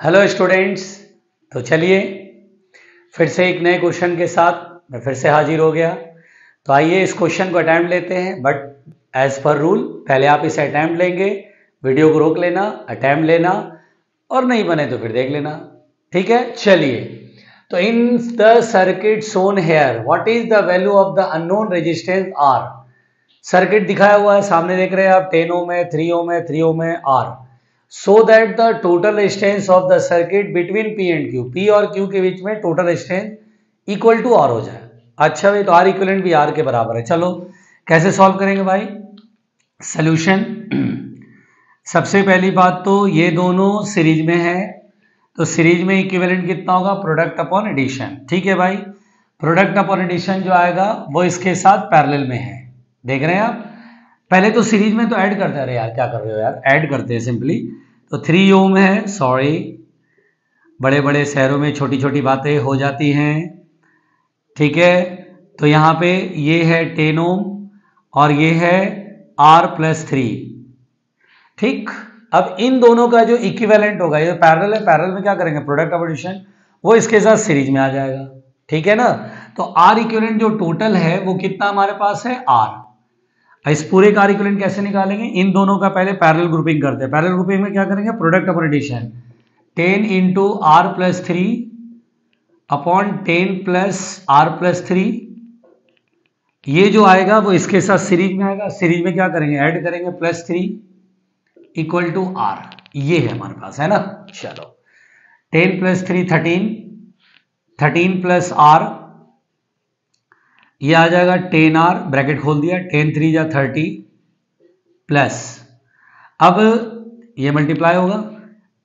Hello students तो चलिए, फिर से एक नए क्वेश्चन के साथ मैं फिर से हाजिर हो गया। तो आइए इस क्वेश्चन को अटैम्प्ट लेते हैं बट एज पर रूल पहले आप इसे अटैम्प्ट लेंगे वीडियो को रोक लेना अटैम्प्ट लेना, और नहीं बने तो फिर देख लेना। ठीक है? चलिए। तो in the circuit shown here what is the value of the unknown resistance R circuit दिखाया हुआ है, सामने देख रहे हैं आप टेन ओ में थ्री ओ में थ्री ओ में R so that the total resistance of the circuit between P and Q P और क्यू के बीच में total resistance equal to R हो जाए। अच्छा भाई तो आर इक्वलेंट भी आर के बराबर है। चलो, कैसे सॉल्व करेंगे भाई? सोल्यूशन सबसे पहली बात तो ये दोनों सीरीज़ में है। तो सीरीज़ में इक्विवेलेंट कितना होगा? प्रोडक्ट अपॉन एडिशन ठीक है भाई? प्रोडक्ट अपॉन एडिशन जो आएगा, वो इसके साथ पैरेलल में है। देख रहे हैं आप? पहले तो सीरीज़ में तो ऐड करते रहे यार, क्या कर रहे हो यार? ऐड करते हैं सिंपली तो थ्री ओम है सॉरी बड़े बड़े शहरों में छोटी छोटी बातें हो जाती हैं। ठीक है? तो यहाँ पे ये है टेन ओम और ये है आर प्लस थ्री ठीक? अब इन दोनों का जो इक्विवेलेंट होगा, ये पैरल है पैरल में क्या करेंगे? प्रोडक्ट ऑफ़ वो इसके साथ सीरीज़ में आ जाएगा। ठीक है ना? तो आर इक्विवेलेंट जो टोटल है, वो कितना हमारे पास है? आर इस पूरे का इक्विवेलेंट कैसे निकालेंगे? इन दोनों का पहले पैरेलल ग्रुपिंग करते हैं। पैरेलल ग्रुपिंग में क्या करेंगे? Product of addition ten into R plus three upon ten plus R plus three. ये जो आएगा, वो इसके साथ सीरीज़ में आएगा। सीरीज़ में क्या करेंगे? ऐड करेंगे plus three equal to R ये है हमारे पास, है ना? चलो। Ten plus three, thirteen. Thirteen plus R ये आ जाएगा टेन आर, ब्रैकेट खोल दिया, टेन थ्री या थर्टी प्लस। अब ये मल्टीप्लाई होगा।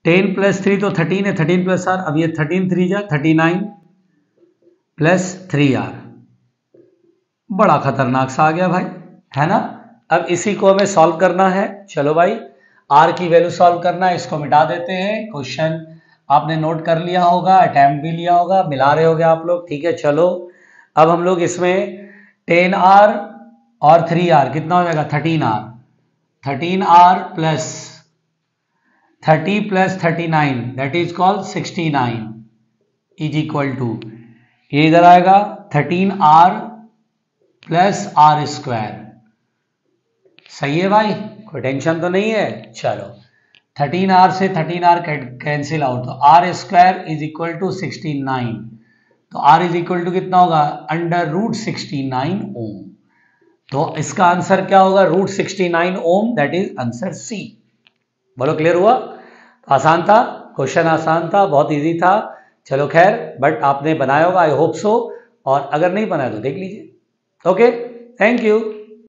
टेन प्लस थ्री तो थर्टीन है, थर्टीन प्लस आर। अब ये थर्टीन थ्री जा, thirty nine plus three R. बड़ा खतरनाक सा आ गया भाई, है ना? अब इसी को हमें सॉल्व करना है। चलो भाई आर की वैल्यू सॉल्व करना है, इसको मिटा देते हैं। क्वेश्चन आपने नोट कर लिया होगा अटैम्प्ट भी लिया होगा, मिला रहे होगे आप लोग, ठीक है? चलो अब हम लोग इसमें टेन आर और थ्री आर, कितना हो जाएगा? Thirteen R. Thirteen R plus thirty plus thirty nine that is called sixty nine is equal to ये इधर आएगा, thirteen R plus R square सही है भाई? कोई टेंशन तो नहीं है? चलो। थर्टीन आर से थर्टीन आर कैंसिल आउट तो R square is equal to sixty nine. तो आर इज़ इक्वल टू कितना होगा? Under root sixty nine ohm तो इसका आंसर क्या होगा? Root sixty nine ohm that is answer C बोलो क्लियर हुआ? आसान था? क्वेश्चन आसान था, बहुत इजी था। चलो, खैर बट आपने बनाया होगा आई होप सो और अगर नहीं बनाया तो देख लीजिए। Okay thank you